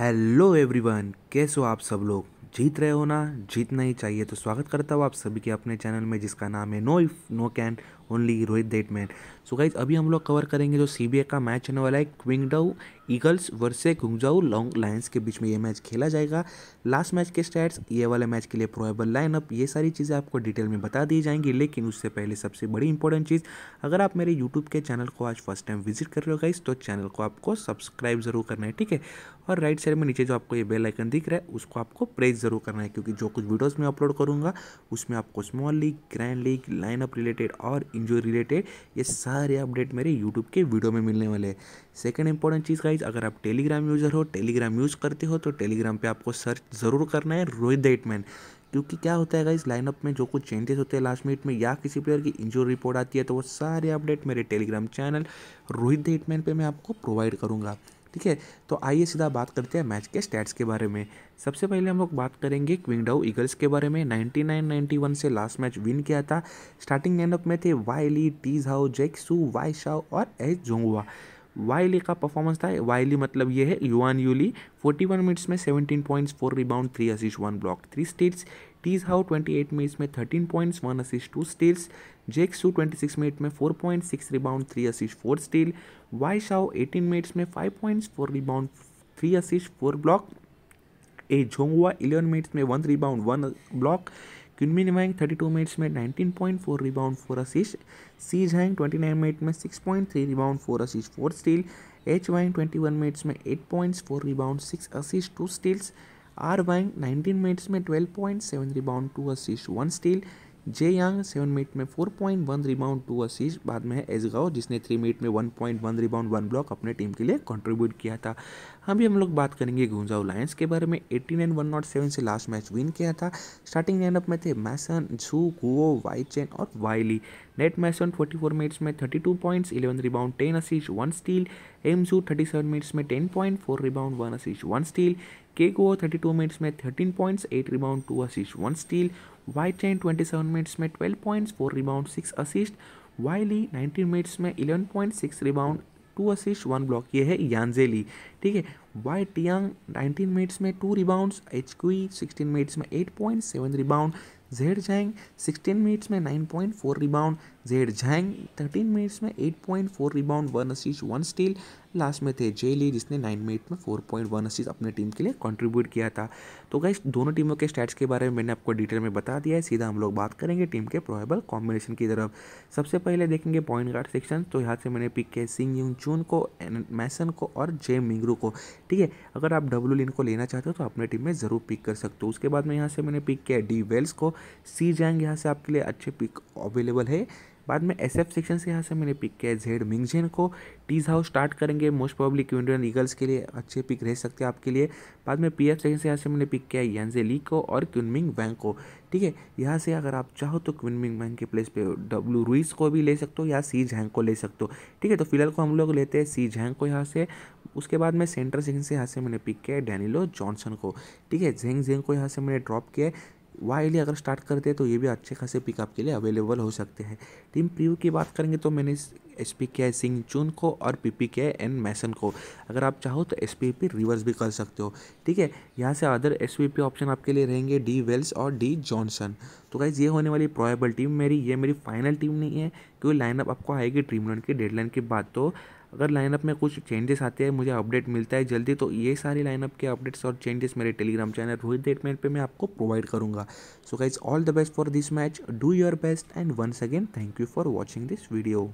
Hello everyone, कैसे हो आप सब लोग? जीत रहे हो ना? जीतना ही चाहिए। तो स्वागत करता हूँ आप सभी के अपने चैनल में, जिसका नाम है no if, no can, only Rohit that man so guys अभी हम लोग कवर करेंगे जो सी का मैच होने वाला है Qingdao Eagles versus Guangzhou Long Lions के बीच में ये मैच खेला जाएगा। लास्ट मैच के स्टैट्स, ये वाले मैच के लिए प्रोएबल लाइनअप, ये सारी चीज़ें आपको डिटेल में बता दी जाएँगी, लेकिन उससे पहले सबसे बड़ी इंपॉर्टेंट चीज़, अगर आप मेरे यूट्यूब के चैनल को आज फ़र्स्ट टाइम विज़िट कर रहे हो गाइस तो चैनल को आपको सब्सक्राइब ज़रूर करना है, ठीक है? और राइट साइड में नीचे जो आपको ये बेल आइकन दिख रहा है, उसको आपको प्रेस ज़रूर करना है, क्योंकि जो कुछ वीडियोस मैं अपलोड करूँगा, उसमें आपको small league grand league lineup related और इंजरी रिलेटेड ये सारे अपडेट मेरे यूट्यूब के वीडियो में मिलने वाले हैं। सेकेंड इंपॉर्टेंट चीज़ गाइज़ अगर आप टेलीग्राम यूज़र हो, टेलीग्राम यूज़ करते हो तो टेलीग्राम पे आपको सर्च ज़रूर करना है रोहित द क्योंकि क्या होता है गाइज़ लाइनअप में जो कुछ चेंजेस होते हैं लास्ट मिनट में, या किसी प्लेयर की इंजरी रिपोर्ट आती है तो वो सारे अपडेट मेरे Telegram channel Rohit the hitman पे मैं आपको प्रोवाइड करूँगा। ठीक है? तो आइए सीधा बात करते हैं मैच के स्टैट्स के बारे में। सबसे पहले हम लोग बात करेंगे क्विंगडाउ ईगल्स के बारे में। 99-91 से लास्ट मैच विन किया था। स्टार्टिंग लाइनअप में थे Wiley Tiz Hao J Xu Y Shao और एच जोंगुआ वाइली का परफॉर्मेंस था। वाइली मतलब ये है युआन यूली 41 मिनट्स में 17 points four rebound three assist one block three steals Tiz Hao 28 minutes में 13 points one assist two steals J Xu 26 minute में 4 point six rebound three assist four steal Y Shao 18 minutes में 5 points four rebound three assist four block A Zhonghua 11 minutes में one rebound one block Qinmin Wang 32 minutes में 19.4 rebound four assist C Zhang 29 minute में 6.3 rebound four assist four steal H Wang 21 minutes में eight points four rebound six assist two steals R Wang 19 minutes में 12.7 rebound two assist one steal J Yang seven minute में four point one rebound two assist बाद में है एजगाओ जिसने three minute में one point one rebound one block अपने team के लिए कंट्रीब्यूट किया था। अभी हम लोग बात करेंगे गुंजाओ लायंस के बारे में। Eighteen and one not seven से लास्ट मैच विन किया था। स्टार्टिंग लाइनअप में थे Mason Zhu Guo Y Chen और Wiley Nate Mason forty four minutes में thirty two points eleven rebound ten assist one steal M thirty seven minutes में ten point four rebound one assist one steal K Guo thirty two minutes में thirteen points eight rebound two assist one steal Y Chen twenty seven minutes में twelve points four rebound six assist Wiley nineteen minutes में eleven point six rebound two assist one block ये है यानजेली ठीक है? Y टियांग nineteen minutes में two rebounds H Q sixteen minutes में eight point seven rebound Z Zhang sixteen minutes में nine point four rebound Z Zhang thirteen minutes में eight point four rebound one assist one steal last में थे J Li जिसने nine minute में four point one assist अपने team के लिए contribute किया था। तो गाइस दोनों टीमों के स्टैट्स के बारे में मैंने आपको डिटेल में बता दिया है। सीधा हम लोग बात करेंगे टीम के प्रोबेबल कॉम्बिनेशन की तरफ़। सबसे पहले देखेंगे पॉइंट गार्ड सेक्शन तो यहाँ से मैंने पिक किया सिंह यूंग चून को मैसन को और जे मिंगरू को। ठीक है, अगर आप डब्ल्यू लिन को लेना चाहते हो तो अपने टीम में ज़रूर पिक कर सकते हो। उसके बाद में यहाँ से मैंने पिक किया डी वेल्स को। सी जैंग यहाँ से आपके लिए अच्छे पिक अवेलेबल है। बाद में एस एफ़ सेक्शन से यहाँ से मैंने पिक किया जेड मिंगजेन को टीज हाउस स्टार्ट करेंगे। मोस्ट प्रॉब्ली क्विंटन ईगल्स के लिए अच्छे पिक रह सकते हैं आपके लिए। बाद में पी एफ़ सेक्शन से यहाँ से मैंने पिक किया यानजे ली को और क्विनमिंग वैंग को। ठीक है? यहाँ से अगर आप चाहो तो क्विनमिंग वैंग के प्लेस पे डब्ल्यू रुइस को भी ले सकते हो या सी झैंग को ले सकते हो। ठीक है? तो फ़िलहाल को हम लोग लेते हैं सी झैंग को यहाँ से। उसके बाद में सेंटर सेक्शन से यहाँ से मैंने पिक किया है डैनिलो जॉनसन को। ठीक है? जेंग जेंग को यहाँ से मैंने ड्रॉप किया है। वाइली अगर स्टार्ट करते हैं तो ये भी अच्छे खासे पिकअप के लिए अवेलेबल हो सकते हैं। टीम प्रीव्यू की बात करेंगे तो मैंने एस पी के सिंह चुन को और पी पी के एन मैसन को। अगर आप चाहो तो एस पी पी रिवर्स भी कर सकते हो। ठीक है? यहाँ से other S P P option आपके लिए रहेंगे डी वेल्स और डी जॉनसन तो गाइज़ ये होने वाली प्रोएबल टीम मेरी, ये मेरी फाइनल टीम नहीं है, क्योंकि लाइनअप आपको आएगी ड्रीम की डेडलाइन के बाद तो अगर लाइनअप में कुछ चेंजेस आते हैं, मुझे अपडेट मिलता है जल्दी तो ये सारी लाइनअप के अपडेट्स और चेंजेस मेरे टेलीग्राम चैनल रोहित डेटमेंट पे मैं आपको प्रोवाइड करूँगा। So guys all the best for this match do your best and once again thank you for watching this video